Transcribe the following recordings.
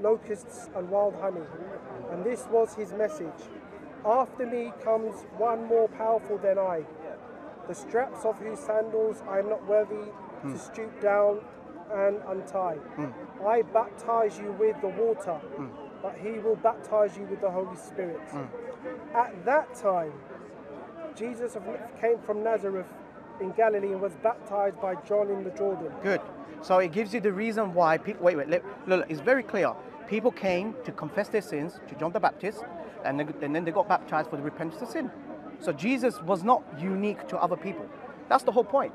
locusts and wild honey. And this was his message After me comes one more powerful than I, the straps of whose sandals I am not worthy to hmm. stoop down and untie. Hmm. I baptize you with the water, hmm. but he will baptize you with the Holy Spirit. At that time, Jesus came from Nazareth in Galilee and was baptized by John in the Jordan. Good. So it gives you the reason why people. Wait, wait. Look, look, look, it's very clear. People came to confess their sins to John the Baptist, and, then- and then they got baptized for the repentance of sin. So Jesus was not unique to other people. That's the whole point.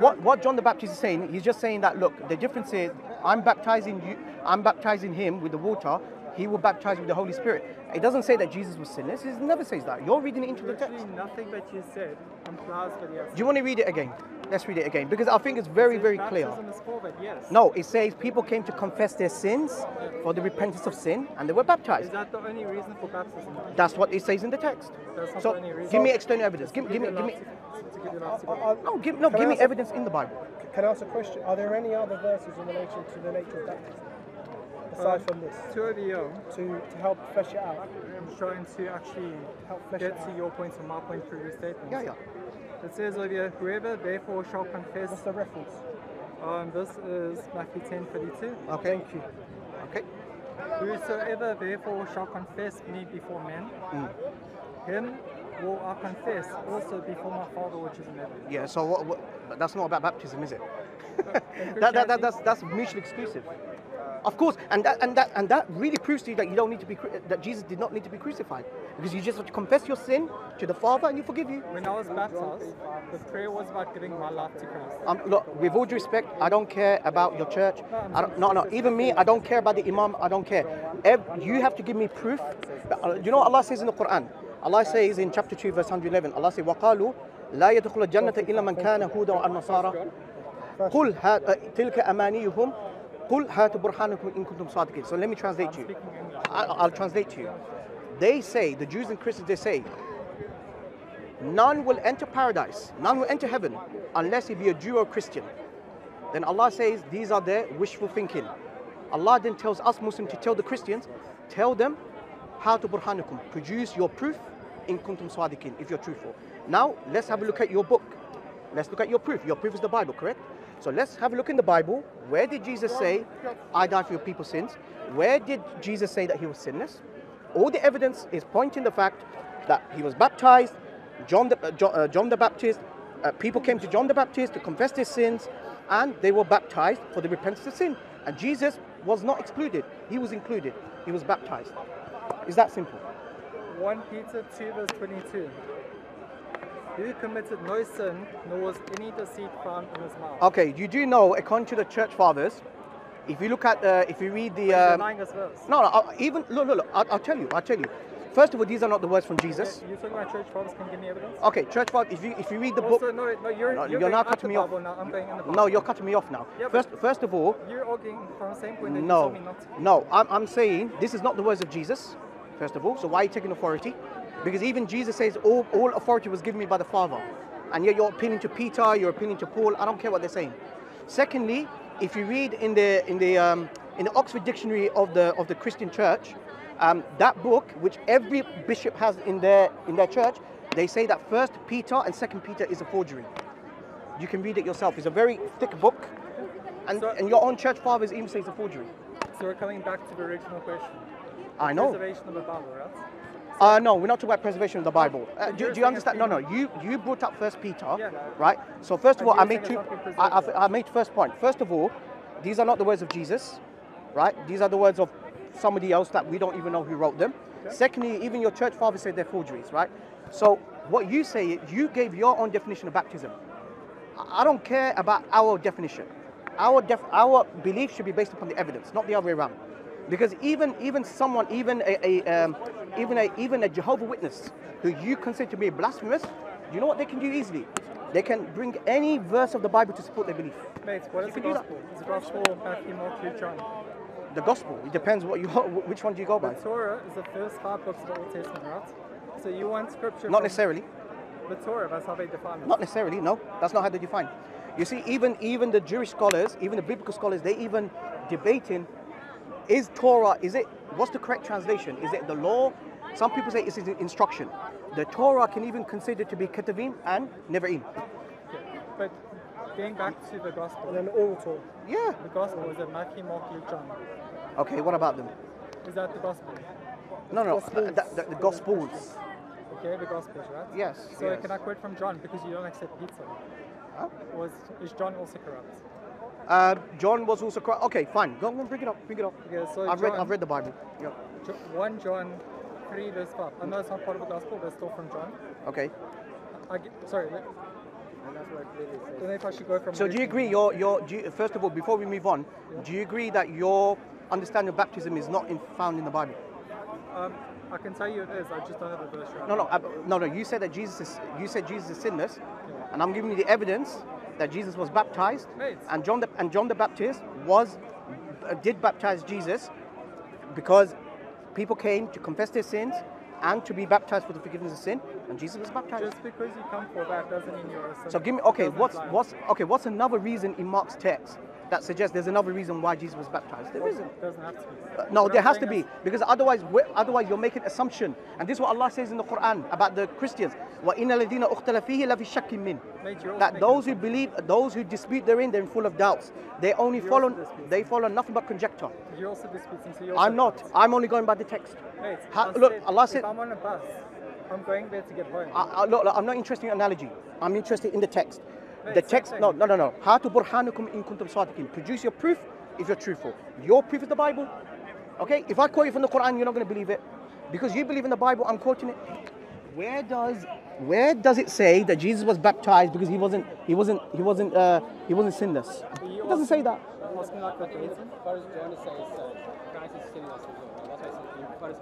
What, what John the Baptist is saying, he's just saying that look, the difference is I'm baptizing you, I'm baptizing him with the water. He will baptize with the Holy Spirit. It doesn't say that Jesus was sinless. It never says that. You're reading it into the text. Nothing that you said implies that yes. Do you want to read it again? Let's read it again because I think it's very, very clear. Baptism is for yes. No, it says people came to confess their sins for the repentance of sin and they were baptized. Is baptized. that the only reason for baptism? That's what it says in the text. That's not So the only reason. give me external evidence. Give, give me, give me. To give you life to I- God. I- No, give, no, give me ask a- evidence in the Bible. Can I ask a question? Are there any other verses in relation to the nature of baptism aside from this To here, to, to help flesh it out? I'm trying to actually Help flesh get it out. to your point and my point through your statement. Yeah, yeah. It says over here, whoever therefore shall confess, What's the reference? um, this is Matthew 10 32. Okay. Thank you. Okay. Whosoever therefore shall confess me before men, Mm. him will I confess also before my Father which is in heaven. Yeah. So what? what that's not about baptism, is it? that, that, that, that's that's mutually exclusive. Of course, and that and that and that really proves to you that you don't need to be cru- that Jesus did not need to be crucified because you just have to confess your sin to the Father and He forgive you. When I was baptized, the prayer was about giving my life to Christ. Um, look, with all due respect, I don't care about your church. I don't, no, no, even me, I don't care about the imam. I don't care. Ev- you have to give me proof. Uh, You know what Allah says in the Quran? Allah says in chapter 2, verse 111, Allah says, وَقَالُوا لَا يَدْخُلُ الْجَنَّةَ إِلَّا مَنْ كَانَ هُودًا وَالنَّصَارَى قُلْ هَا- uh, تِلْكَ أَمَانِيُّهُمْ قُلْ هَاتُ إِن كُنْتُمْ صَادِقِينَ So let me translate to you. I'll, I'll translate to you. They say, the Jews and Christians, they say, none will enter paradise, none will enter heaven unless he be a Jew or Christian. Then Allah says these are their wishful thinking. Allah then tells us Muslims to tell the Christians, tell them hatu burhanukum, produce your proof in kuntum swadikin, if you're truthful. Now let's have a look at your book. Let's look at your proof. Your proof is the Bible, correct? So let's have a look in the Bible. Where did Jesus say, I died for your people's sins? Where did Jesus say that he was sinless? All the evidence is pointing the fact that he was baptized, John the, uh, John, uh, John the Baptist, uh, people came to John the Baptist to confess their sins, and they were baptized for the repentance of sin. And Jesus was not excluded, he was included, he was baptized. Is that simple? 1 Peter 2 verse 22. Who committed no sin, nor was any deceit found in his mouth. Okay, you do know, according to the church fathers, if you look at, uh, if you read the. Um, no, no, uh, even, look, look, look, I'll, I'll tell you, I'll tell you. First of all, these are not the words from Jesus. You're talking about church fathers, can you give me evidence? Okay, church fathers, if you, if you read the Also, book. no, no, you're, No, you're, you're now cutting me off. Now. I'm going in the No, you're cutting me off now. Yeah, First, first of all, You're arguing from the same point that you No, told me not to. no. I'm, I'm saying this is not the words of Jesus, first of all. So why are you taking authority? Because even Jesus says all, all authority was given me by the Father. And yet you're appealing to Peter, you're appealing to Paul. I don't care what they're saying. Secondly, if you read in the in the um, in the Oxford Dictionary of the of the Christian Church, um, that book, which every bishop has in their in their church, they say that First Peter and Second Peter is a forgery. You can read it yourself. It's a very thick book, and, So- and your own church fathers even say it's a forgery. So we're coming back to the original question. I know. Preservation of the Bible, right? Uh, no, we're not talking about preservation of the Bible. Uh, do, do you understand? No, no. You you brought up First Peter, Yeah. right? So first of all, I made two. it's not been I, I, I made first point. First of all, these are not the words of Jesus, right? These are the words of somebody else that we don't even know who wrote them. Secondly, even your church fathers say they're forgeries, right? So what you say, you gave your own definition of baptism. I I don't care about our definition. Our def, our belief should be based upon the evidence, not the other way around. Because even even someone, even a, a um, even a even a Jehovah Witness who you consider to be a blasphemous, you know what they can do easily? They can bring any verse of the Bible to support their belief. Mate, what You is the do that. gospel? Is the gospel Matthew, Mark, Luke, John? The gospel. It depends what you which one do you go by. The. Torah is the first five books of the Old Testament, right? So you want scripture Not necessarily. the Torah, that's how they define it. Not necessarily. No, that's not how they define. It. You see, even even the Jewish scholars, even the biblical scholars, they even debating is Torah, is it, what's the correct translation? Is it the law? Some people say it's the instruction. The Torah can even consider to be Ketuvim and Nevi'im. But going back to the gospel, And then all Torah. Yeah. the gospel is it Matthew, Mark, Luke, John. Okay, what about them? Is that the gospel? No, no, Gospels. Uh, the, the, the Gospels. Okay, the gospels, right? Yes. So yes. can I quote from John because you don't accept Peter? Huh? Was is John also corrupt? Uh, John was also corrupt. Okay, fine. Go on, bring it up. Bring it up. Okay, so I've read. I've read the Bible. Yeah. 1 John 3 verse 5. I know it's not part of the gospel, but it's still from John. Okay. I get, sorry, let, don't know if I should go from So do you agree? Your your do you, first of all, before we move on, do you agree that your understanding of baptism is not in, found in the Bible? Um, I can tell you it is, I just don't have the verse right No, no, uh, no, no. You said that Jesus is. You said Jesus is sinless, and I'm giving you the evidence that Jesus was baptized, and John the and John the Baptist was uh, did baptize Jesus because people came to confess their sins and to be baptized for the forgiveness of sin, and Jesus was baptized. Just because you come for that doesn't mean you're a sinner. So give me okay. What's what's okay? What's another reason in Mark's text that suggests there's another reason why Jesus was baptized. There isn't. Doesn't have to be. Uh, no, there has to be because otherwise, otherwise you're making assumption, and this is what Allah says in the Quran about the Christians. That those who believe, those who dispute therein, they're full of doubts. They only you follow, they follow nothing but conjecture. You're also disputing. So you're I'm not. I'm only going by the text. Wait, ha, look, said, Allah said. I'm on a bus. I'm going there to get home. I, I, look, look, I'm not interested in analogy. I'm interested in the text. The text, no, no, no, no. Hatu burhanukum in kuntum sadiqin. Produce your proof if you're truthful. Your proof is the Bible. Okay? If I quote you from the Quran, you're not going to believe it. Because you believe in the Bible, I'm quoting it. Where does where does it say that Jesus was baptized because he wasn't he wasn't he wasn't uh, he wasn't sinless? It doesn't say that. First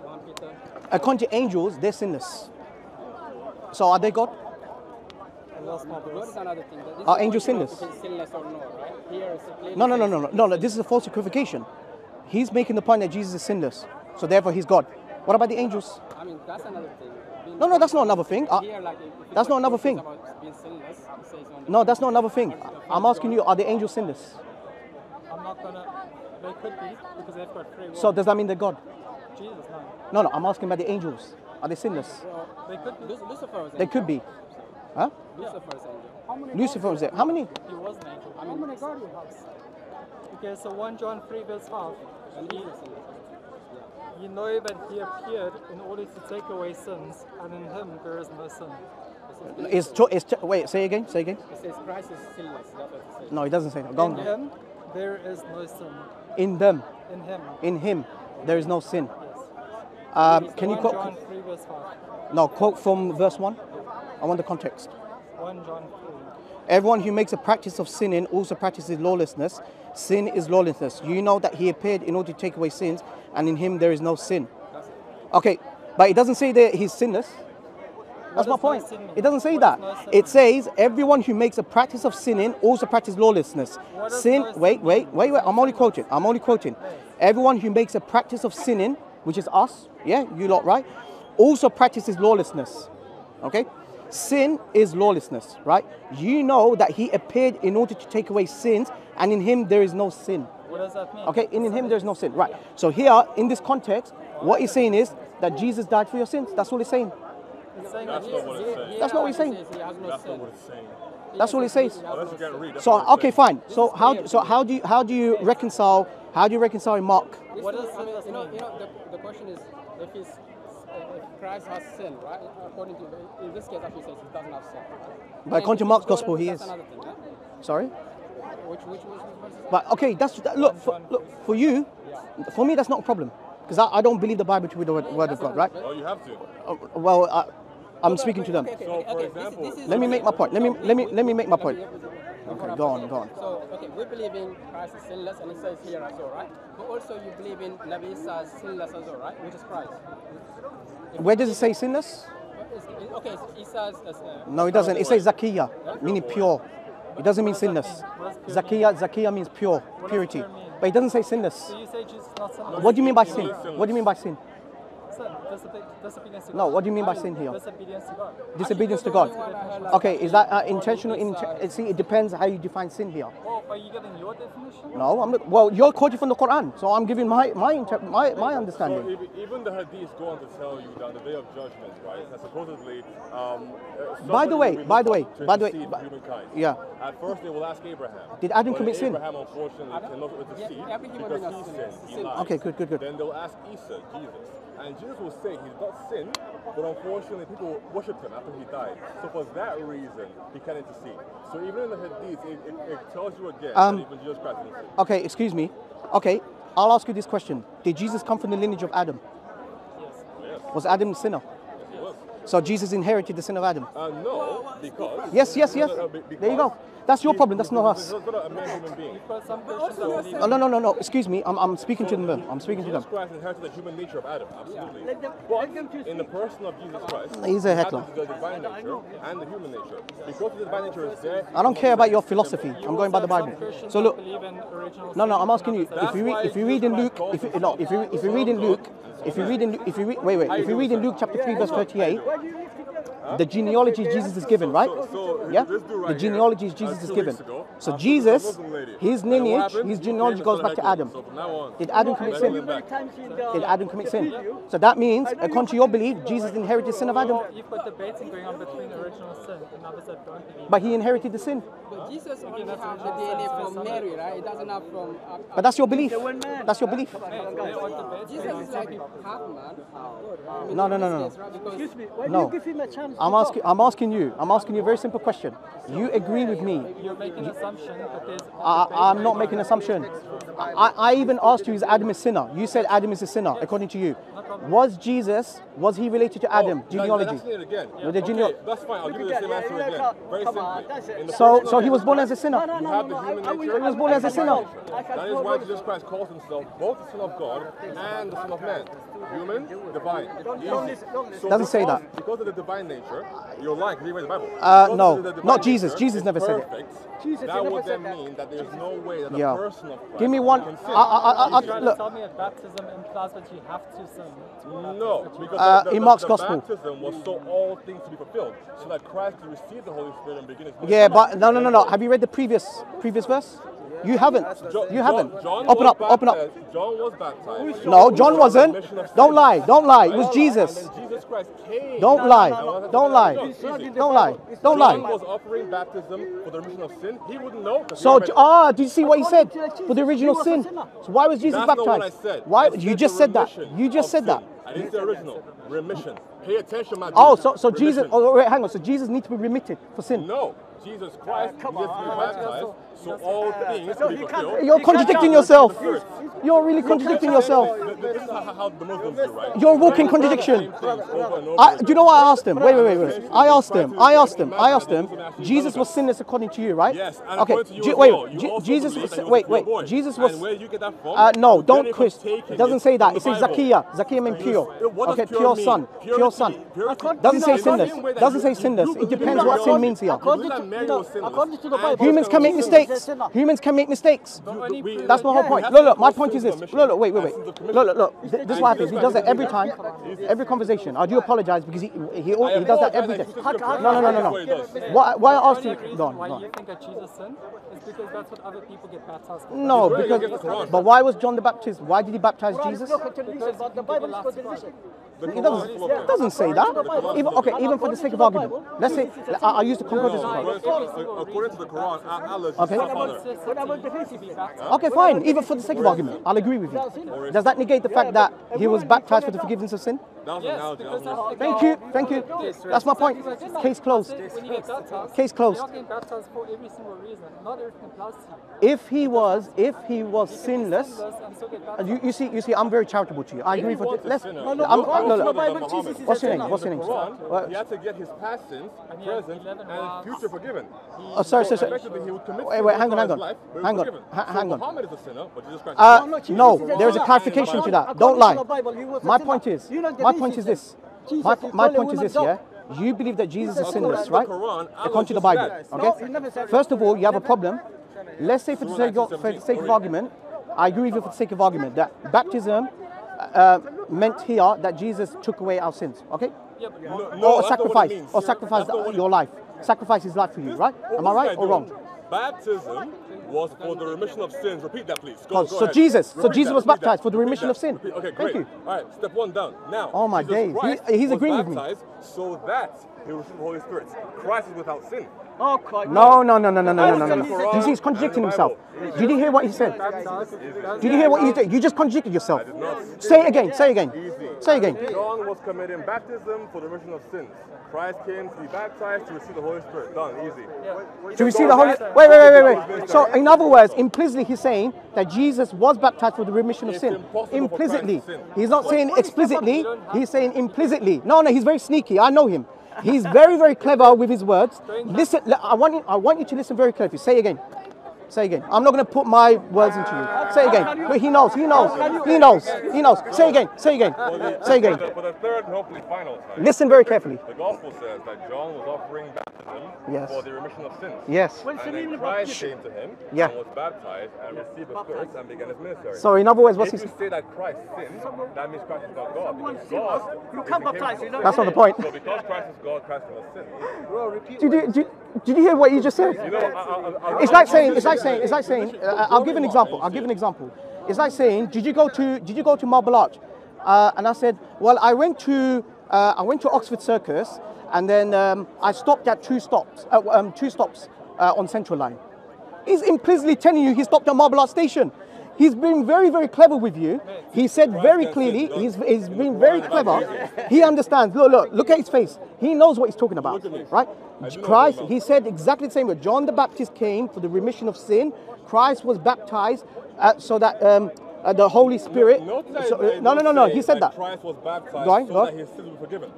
John says. According to angels, they're sinless. So are they God? I lost my God verse. is another thing. This Are is angels sinless? Sinless or not, right? Here it's No, no, no, no, no, no, no. This is a false equivocation. He's making the point that Jesus is sinless, so therefore he's God. What about the angels? I mean, that's another thing. Being No, no, that's not another thing. Uh, Here, like, if, if that's not another thing. Sinless, it says on the no, that's not another thing. I'm asking you, are the angels sinless? I'm not gonna. They could be because they've got free will. So does that mean they're God? Jesus, no. No, no. I'm asking about the angels. Are they sinless? Well, they could be. Lucifer was They angel. could be. Huh? Lucifer's angel. How many Lucifer was there. How many? He was an angel. I mean, how many God you have? Okay, so 1 John 3 verse 5. And he ye know that he appeared in order to take away sins, and in him there is no sin. Is, to, is wait? Say again. Say again. It says Christ is sinless. That's what it says. No, it doesn't say that. Go In on. him there is no sin. In them, In him. in Him, there is no sin. Yes. Um, can you quote? John 3 verse 5. No, quote from verse one. I want the context. 1 John 3. Everyone who makes a practice of sinning also practices lawlessness. Sin is lawlessness. You know that he appeared in order to take away sins, and in him there is no sin. Okay, but it doesn't say that he's sinless. That's my point. It doesn't say that. does no sin It says everyone who makes a practice of sinning also practices lawlessness. Sin. Wait, wait, wait, wait. I'm only quoting. I'm only quoting. Everyone who makes a practice of sinning, which is us, yeah, you lot, right, also practices lawlessness. Okay. Sin is lawlessness, right? You know that he appeared in order to take away sins, and in him there is no sin. What does that mean? Okay, in him there's no sin. Right. So here, in this context, what he's saying is that Jesus died for your sins. That's all he's saying. That's not what it's saying. That's not what he's saying. He has no That's not what it's saying. That's all he says. Unless you can't read. That's So okay, fine. So how so how do you how do you reconcile how do you reconcile Mark? What does I mean, you know, you know, the, the question is if he's if Christ has sin, right? According to the, in this case, actually says he doesn't have sin. But according to Mark's gospel, he is. thing. Huh? Sorry. Which which which, which verse is But okay, that's that, look for, look for you. For me, that's not a problem because I, I don't believe the Bible to be the word, word of God, right? Oh, you have to. Uh, well, I, I'm speaking to them. Okay, okay, So, okay, for okay, example- this is- Let me make my point. Let me let me let me make my point. Yeah, we- we- Okay, we- go on, go on. So, okay, we believe in Christ is sinless, and it says here as well, right? But also you believe in Nabi Isa is sinless as well, right? Which is Christ. Where does it say sinless? It's- it- Okay, Isa. Uh, No, it doesn't. It says zakiya, meaning pure. It doesn't mean sinless. Zakiya zakiya means pure, purity. pure mean? But it doesn't say sinless. So you say Jesus not sinless? What do you mean by sin? What do you mean by sin? No, what do you mean by sin here? Disobedience to God. Disobedience to God. Okay, is that uh, intentional? Inten uh, see, it depends how you define sin here. Well, are you giving your definition? No, I'm not. Well, you're quoting from the Quran, so I'm giving my my my, my understanding. So even the hadiths go on to tell you that the day of judgment, right? That supposedly. Um, uh, by the way, by the way, by the way, humankind. yeah. At first, they will ask Abraham. Did Adam well, commit Abraham, sin? Abraham unfortunately cannot deceive yeah, because he sinned. Sin. Okay, good, good, good. Then they'll ask Isa, Jesus. And Jesus will say He did not sin, but unfortunately, people worshipped him after he died. So for that reason, he can intercede. So even in the Hadith, it, it, it tells you again um, even Jesus Christ. Okay, excuse me. Okay, I'll ask you this question. Did Jesus come from the lineage of Adam? Yes. Was Adam a sinner? So Jesus inherited the sin of Adam. Uh, no, because. Yes, yes, yes. Uh, there you go. That's your problem. That's not us. Oh, no, no, no, no. Excuse me. I'm, I'm speaking to them. I'm speaking to them. Jesus Christ inherited the human nature of Adam. Absolutely. But in the person of Jesus Christ, he's a heckler. The divine nature and the human nature. Because the divine nature is there. I don't care about your philosophy. I'm going by the Bible. So look. No, no. I'm asking you. If you read, if you read in Luke, if you, no, if you if you read in Luke if you read in, if you read, wait, wait, if you read in Luke chapter 3, verse 38, the genealogy Jesus is given, right? yeah? the genealogy uh, Jesus is given. So uh, Jesus, his lineage, his genealogy goes back to Adam. Did Adam commit sin? Did Adam commit sin? So that means, according to your belief, Jesus inherited sin of Adam. You've got debating going on between original sin and others that don't believe. But he inherited the sin. But Jesus only has the DNA from Mary, right? It doesn't have from... Uh, but that's your belief. That's your belief. Jesus is like half man. No, no, no, no. Excuse me, why do you give him a chance? I'm asking, I'm asking you, I'm asking you a very simple question. You agree with me. You're making an assumption that there's... I, am not making an assumption. I, I even asked you, is Adam a sinner? You said Adam is a sinner, according to you. Was Jesus, was he related to Adam? Oh, genealogy. No, again. Yeah. Okay, that's fine. I'll give you the same yeah, answer yeah, again. Come, Very come on, that's it. So, so he was born as a sinner. No, no, no, no, no, no he was born I, as a sinner. That is why Jesus Christ calls himself both the Son of God and the Son of Man. Human, divine. So Doesn't say that. Because of the divine nature, you're like reading the Bible. Uh, no, not Jesus. Jesus never said it. Jesus that would then mean that there's no way that a person of Christ Give me one. I, I, I, I, look. Tell me at baptism implies that you have to sin. No, because uh, the, the, in Mark's the, gospel, baptism was so all things to be fulfilled, so that Christ the Holy Spirit and begin. His yeah, but no, no, no, no. Have you read the previous previous verse? You haven't. John, you haven't. John, John open up. Open up. John was baptized. No, John wasn't. Don't lie. Don't lie. It was Jesus. Jesus Christ came. Don't lie. Don't lie. Don't lie. Don't lie. John was offering baptism for the remission of sin. He wouldn't know. So ah, do you see what he said? For the original sin. So why was Jesus baptized? Why? You just said that. You just said that. I didn't say original. Remission. Pay attention, my. Oh, so so Jesus. Oh, wait, hang on. So Jesus needs to be remitted for sin. No. Jesus Christ, on, baptized, so, so all things You're contradicting yourself. You're really contradicting yourself. You're walking contradiction. I, do you know what I asked him? Wait, wait, wait, wait. I asked him. I asked him. I asked him. Jesus was sinless according to you, right? Yes. okay. wait. Jesus. Was, wait, wait. Jesus was. where you get that from? Uh, no, don't, Chris. It doesn't say that. It says Zakia. Zakia means pure. Okay, pure son. Pure son. Doesn't say sinless. Doesn't say sinless. It depends what sin means here no, according to the Bible, humans can make mistakes. Humans can make mistakes. That's my whole point. Look, look, my point is this. Look, look, wait, wait, wait. Look, look, look. This is what happens. He does that every time, every conversation. I do apologize because he he, he does that every day. No, no, no, no, no. Why, why asked you? No, no. Why you think that Jesus sinned? It's because that's what other people get baptized. No, because but why was John the Baptist? Why did he baptize Jesus? Look, the Bible is it doesn't, it doesn't say that. Even, okay, even for the sake of argument, let's say I, I use the concordance Quran. According to the Quran, Allah okay. Okay, fine. Even for the sake of argument, I'll agree with you. Does that negate the fact that he was baptized for the forgiveness of sin? Yes, thank you, thank you. That's my point. Case closed. Case closed. If he was, if he was sinless, you, you see, you see, I'm very charitable to you. I agree with you. Let's, no, no, no, no, no, no. What's your name? What's your name? He had to get his past sins, present, and future forgiven. Oh, sorry, sorry, sorry. Wait, wait, hang on, hang on. Hang on, hang on. Muhammad is a sinner, but Jesus Christ uh, No, there is a clarification to that. Don't lie. My point is, my point is this. My, point is this, yeah? You believe that Jesus is sinless, right? According to the Bible, okay? First of all, you have a problem. Let's say for the sake of argument, I agree with you for the sake of argument that baptism uh, meant here that Jesus took away our sins. Okay? Yeah, No, or no, that's not what it sacrifice, or sacrifice That's not what it- your life, sacrifice his life for you, right? Am I What was right or wrong? Baptism was for the remission of sins. Repeat that, please. Go, Oh, go so ahead. Jesus- so Jesus that, was baptized that, for the remission that. of sin. Repeat- Okay, Thank great. you. All right, step one down. Now, Oh, my Jesus days. He- he's agreeing with me. so that he will receive the Holy Spirit. Christ is without sin. Oh, quite. No, no, no, no, no, no, no, no, no. That's no. You see, he's contradicting himself. Did you hear what he said? Did you hear what you did? You just contradicted yourself. I did not. Say it again. Say it again. Say it again. John was committing baptism for the remission of sins. Christ came to be baptized to receive the Holy Spirit. Done. Easy. To receive the Holy. Wait, wait, wait, wait, wait. So, in other words, implicitly, he's saying that Jesus was baptized for the remission of sin. Implicitly, Christ to sin. he's not saying explicitly. He's saying implicitly. No, no, he's very sneaky. I know him. He's very, very clever with his words. Listen, I want you. I want you to listen very carefully. Say again. Say again. I'm not going to put my words into you. Say again. But he knows. He knows. He knows. He knows. Say again. Say again. Say again. For the, third and hopefully final time. Listen very carefully. The gospel says that John was offering baptism Yes. for the remission of sins. Yes. What's the And then Christ came to him Yeah. and was baptized and received the Spirit and began his ministry. So, in other words, what's if he? you say that Christ sinned, that means Christ is not God. Because. God You can't baptize, you king. know. That's not the point. So because Christ is God, Christ cannot sin. Bro, repeat. Did you, did, did you hear what you just said? You know, I, I, I, It's like saying, it's like saying, it's like saying. Uh, I'll give an example. I'll give an example. It's like saying, did you go to, did you go to Marble Arch? Uh, and I said, well, I went to, uh, I went to Oxford Circus, and then um, I stopped at two stops, uh, um, two stops uh, on Central Line. He's implicitly telling you he stopped at Marble Arch Station. He's been very, very clever with you. He said very clearly, he's, he's been very clever. He understands. Look, look, look at his face. He knows what he's talking about, right? Christ, he said exactly the same way. John the Baptist came for the remission of sin. Christ was baptized uh, so that um, uh, the Holy Spirit. So- uh, no, no, no, no. He said that. Christ was baptized Go so that his sins were forgiven.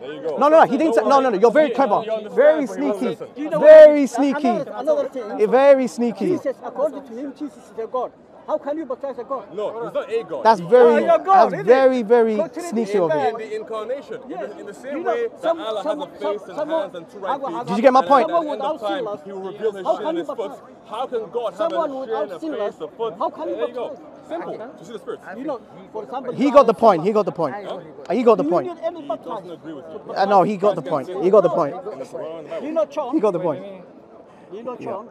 There you go. No, no, no. He didn't say. No, no, no. You're very clever. Very but he won't sneaky. listen. You know Very sneaky. Another. Very sneaky. Jesus, according to him, Jesus is a God. How can you baptize a God? No, he's not a God. That's very, you're God, that's very, it? very Go the sneaky Trinity of and you. in the incarnation, in, the, in the same You know, way some- that Allah some- has a face some- and someone- hands and two right I- feet. Did you get my and point? At the Someone of without time, sinless, he will reveal his how shin can and his foot. How can God have Someone a shin, a sinless, face, a foot? how can you there you go. baptize? Simple. To see the Spirit. You know, for example, He got the point. He got the point. He got the Do you point. need any Doesn't baptize? agree with you. Uh, no, he got the point. He got the point. In the Quran and the Bible. You know John? He got the point. You know John?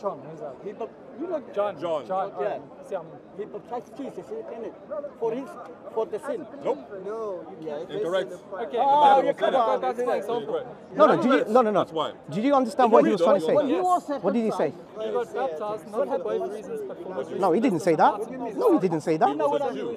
John, who's that? He, bap- you know John. John. John. Yeah. alright. Siam. He baptized Jesus in it for his for the sin. Nope. No, yeah, Incorrect. Okay, Oh, but you go come back- on, go back to isn't the it? example. No, no. Did you, no, no, no. That's why. Did you understand what he was trying to When say? he was What did he say? He got baptized not for both reasons, but for one reason. No, he didn't say that. No, he didn't say that.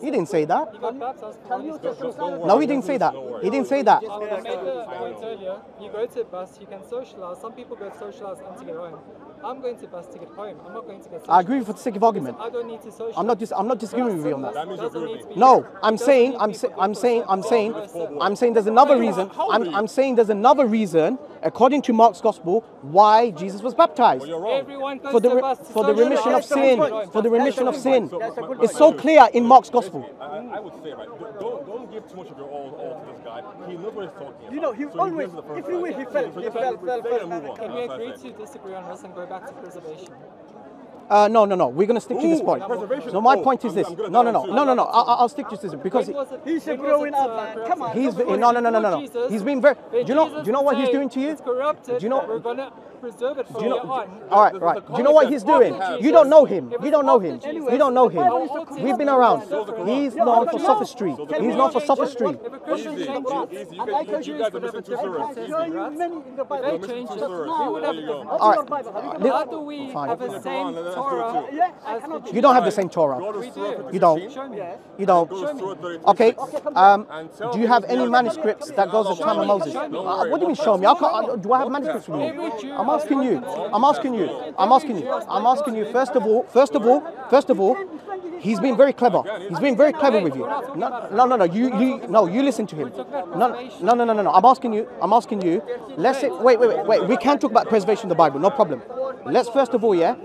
He didn't say that. He got baptized for one reason. No, he didn't say that. He didn't say that. I made the point earlier. You go to a bus, you can socialize. Some people go socialize and to get home. I'm going to bus to get home. I'm not going to get I agree for the sake of argument. I don't need to socialize. I'm not dis- I'm not disagreeing with you on that. That means you Doesn't agree with to me. be- No, I'm doesn't saying, need I'm, to sa- I'm saying, I'm saying. I'm saying there's another reason. I'm. I'm saying there's another reason, according to Mark's gospel, why Jesus was baptized. Well, you're wrong. For the, re- for the remission of sin. For the remission of sin. That's a good It's so clear in Mark's gospel. I, I I would say, right, don't- don't, don't give too much of your all, all to this guy. He knows what he's talking about. You know, he So always- gives the first everywhere time. he fell, he fell, fell, fell. and move on. Can we That's what I'm agree to disagree on this and go back to preservation? Uh, no, no, no. We're going to stick to this point. No, my Oh, point is I'm- this. I'm gonna No, no, no, no, no, no. too. I- I'll stick to this because When it- He's a growing up, man. Come on. he's no, no, no, no, no, no. Jesus, He's been very. Do you know? Do you know what he's doing to you? It's corrupted. Do you know- We're gonna preserve it for you know, All right, right. Do you know what he's doing? You don't know him. You don't know him. You don't know him. We've been around. He's known for sophistry. He's known for sophistry. All right. You don't have the same Torah. You don't. You don't. Okay. Um, do you have any manuscripts that goes to time of Moses? What do you mean show me? Do I have manuscripts with me? I'm asking you. I'm asking you. I'm asking you. I'm asking you. First of all, first of all, first of all, he's been very clever. He's been very clever with you. No, no, no, no. You, you, no. You listen to him. No, no, no, no, no, no. I'm asking you. I'm asking you. Let's say, wait, wait, wait, wait. We can talk about preservation of the Bible. No problem. Let's first of all, yeah.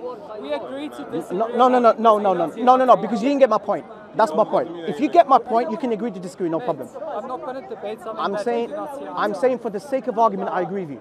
We agree to disagree. No, no, no, no, no, no, no, no, no, no. Because you didn't get my point. That's my point. If you get my point, you can agree to disagree. No problem. I'm not going to debate something I'm saying, they do not see I'm saying for the sake of argument, I agree with you.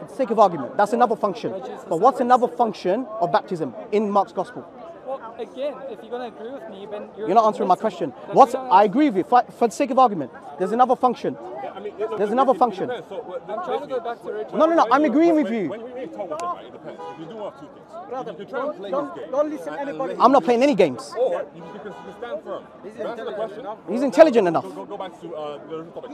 For the sake of argument, that's another function. But what's another function of baptism in Mark's gospel? Well, again, if you're going to agree with me, then you're You're not answering my question. What's I agree with you. For, for the sake of argument, there's another function. Yeah, I mean, it- There's another it- it function. depends. So, well, I'm trying to go back to Richard. No, no, no. I'm agreeing with you. When we talk with them, right, it depends. If you do one of two things. Brother, you can try and play don't- game. don't listen and- and anybody. I'm not playing any games. Or you can, stand firm. To answer the. He's intelligent enough. Go, go back to uh, the topic.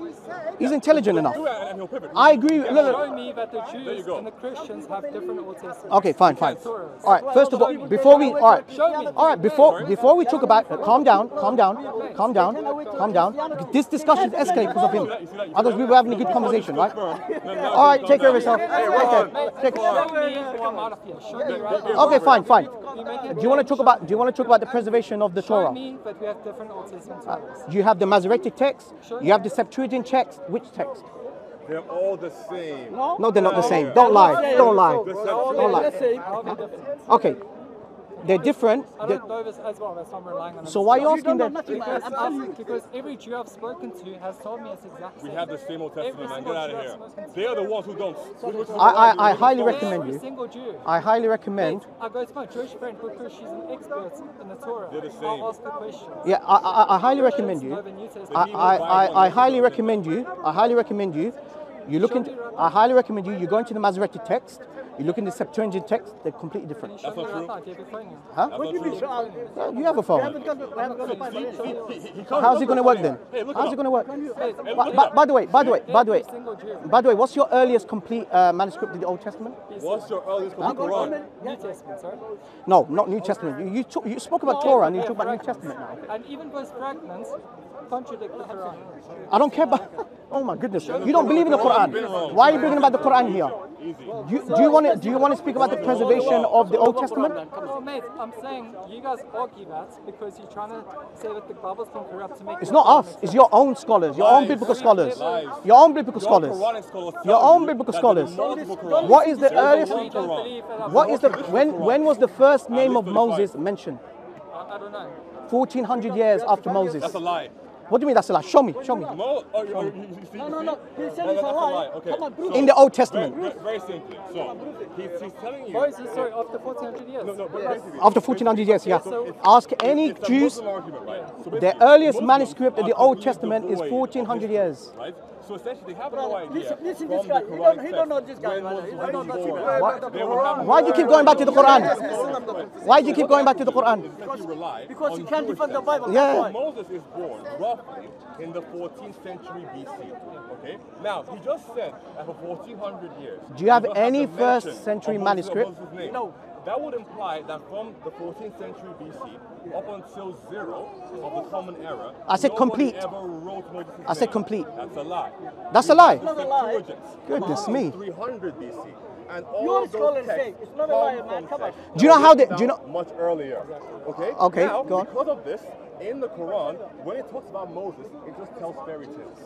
He's intelligent enough. And, and he'll pivot. I agree. Look, look. Me that the Jews and the Christians have different Old Okay, fine, fine. All right. First of all, before we, all right, all right, Before before we talk about, calm down, calm down, calm down, calm down. This discussion is escalating because of him. Otherwise, we were having a good conversation, right? All right, take care of yourself. Take care. Take care. Show me or I'm out of here. Show me right now. Okay, fine, fine. You make it Do you want to talk about? Do you want to talk about the preservation of the Torah? me that we have different Old Testament Torahs. Uh, you have the Masoretic text. You have the Septuagint text. Which text? They're all the same. No, they're not the same. Don't lie. Don't lie. Don't lie. Let's say, How are they different? Okay, they're different. I don't know this as well. That's why I'm relying on them. So why are you you asking don't know them? nothing. Because, I'm telling you. because every Jew I've spoken to has told me it's exact We have the same Old Testament, man. Get out of here. I've spoken to. They are the ones who don't. Which- which is I- I- I highly recommend Every you. single Jew. I highly recommend. I go to my Jewish friend because she's an expert in the Torah. They're the same. I'll ask the questions. Yeah, I, I, I highly recommend you. Know the New Testament. I, I, I, I highly recommend you. I highly recommend you. You look into. I highly recommend you. You go into the Masoretic text. You look in the Septuagint text. They're completely different. Show not true. now. Do you have your phone? Huh? That's what do you mean? true. So, uh, Well, you have a phone. haven't got the, we haven't got the Bible. He- yet. he- he comes How's it going to work then? Hey, How's it going to work? Hey, Hey, By, by, the way, by the way, by the way, Every single Jew. by the way, what's your earliest complete uh, manuscript of the Old Testament? What's your earliest complete Quran? New Testament, sorry. No, not New Testament. You you, talk, you spoke about Torah and you talk about New Testament now. And even those fragments contradict the Quran. I don't care about. Oh my goodness! You don't believe in the Quran. Why are you bringing about the Quran here? You, do you want to do you want to speak about the preservation of the Old Testament? Well, mate, I'm saying you guys argue that because you're trying to say that the Bible's been corrupt to make It's not us. It's your own scholars, your own Lies. biblical scholars, Lies. your own biblical scholars, Quranic your own biblical scholars. there's multiple Qurans. What is the earliest? one You don't Quran. believe that I've What is the when when was the first name of Moses mentioned? I, I don't know. 1400 years after Moses. That's a lie. What do you mean that's a lie? Show me, show me. No, oh, No, you no, see? no. He said No, it's a lie. Okay. Come on, prove so- In the Old Testament, very, very simply. So he's, he's telling you. Moses, sorry, after 1400 years. No, no, but basically, after 1400 years, yeah. Ask any it's a Jews. Argument, right? So The earliest Muslims manuscript of the Old Testament is 1400 history, years. Right? So essentially, they have no idea. listen- listen this guy. He don't- he don't know this guy, when brother. Moses He was don't know born. nothing about the They will have Why do you keep going back to the Quran? Why do you keep going back to the Quran? Because you Because can't defend the. Bible. Yeah. Moses is born roughly in the 14th century BC. Okay. Now he just said that for 1400 years. Do you have any first century manuscript? of Moses' name. No. That would imply that from the 14th century BC up until zero of the Common Era, I said complete. Ever wrote I said name. complete. That's a lie. That's a lie. The Not a lie. Goodness me. 300 BC. And all You're a those and texts say, it's not a lie, man, come on. Do you know how were they- do you know much earlier? Okay. Okay, Now, go on. because of this, in the Quran, when it talks about Moses, it just tells fairy tales.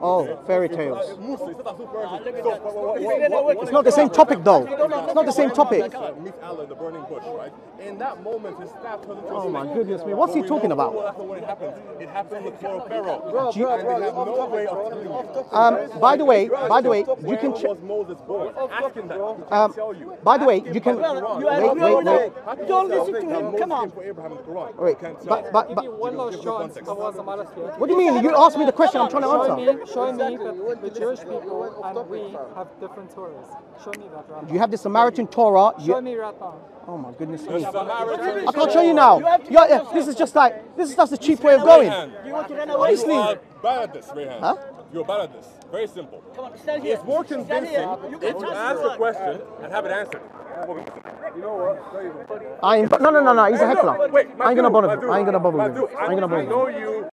Oh, fairy It's, tales. uh, Musa, it's not fairy So, what- what- what- It's not the same topic though. No, no, no, It's not the same no, no, topic. no, no. Meet Allah in the burning bush, right? In that moment, his staff turns into a Oh my goodness me, what's he talking about? What happened when it happened? It happened before Pharaoh. Bro, bro, and bro, they have no way of telling you. Um, by the way, by the way, you can check. was Moses born? Ask him that. Um, by the way, you can- about the Quran. Wait, wait, wait. How can you Don't listen to him. Come on. came for Abraham in the Quran? Wait, You but- but- Give me one last Give the chance. I'm out of. What do you mean? You asked me the question. I'm trying to Show answer. me, show me that the Jewish people and we have different Torahs. Show me that right now. You have the Samaritan Torah. Show me right now. oh my goodness me. I can't show you now. Yeah, yeah, this is just like this is just a cheap way of going. Raihan, You want to run You away? Honestly. are bad at this, Raihan. Huh? You're bad at this. Very simple. Come on, stand here. It's more convincing. You if can you ask a question and have it answered. I no, no, no, no. He's a heckler. Wait, I ain't gonna bother him. I ain't gonna bother him. I ain't gonna bother him.